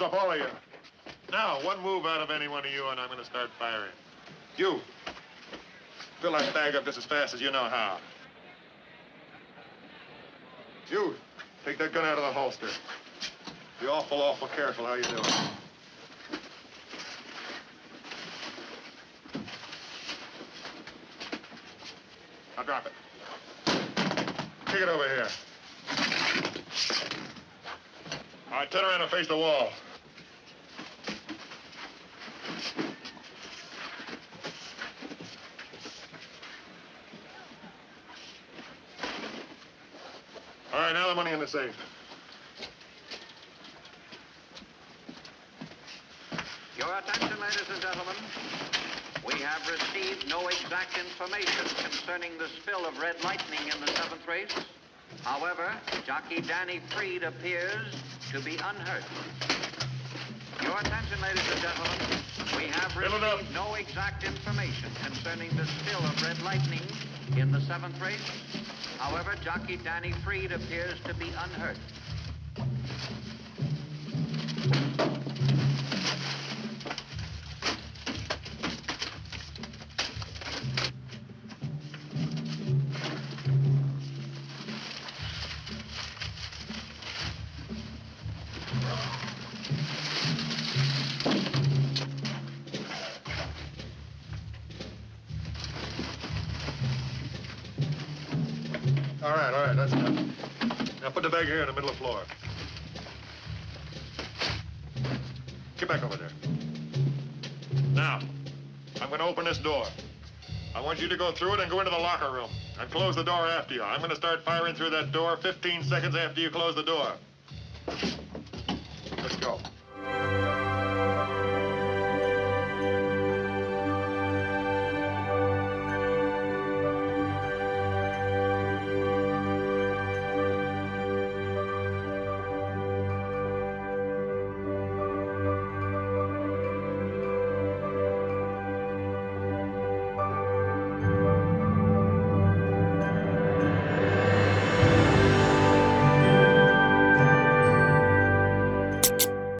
Hands up, all of you. Now, one move out of any one of you, and I'm going to start firing. You, fill that bag up just as fast as you know how. You, take that gun out of the holster. Be awful, awful careful how you do it. Now drop it. Kick it over here. All right, turn around and face the wall. All right, now the money in the safe. Your attention, ladies and gentlemen. We have received no exact information concerning the spill of red lightning in the seventh race. However, jockey Danny Freed appears to be unhurt. Your attention, ladies and gentlemen. We have Fill it up. received no exact information concerning the spill of red lightning in the seventh race. However, jockey Danny Freed appears to be unhurt. All right, all right, that's enough. Now put the bag here in the middle of the floor. Get back over there. Now, I'm going to open this door. I want you to go through it and go into the locker room and close the door after you. I'm going to start firing through that door 15 seconds after you close the door.